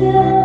Yeah.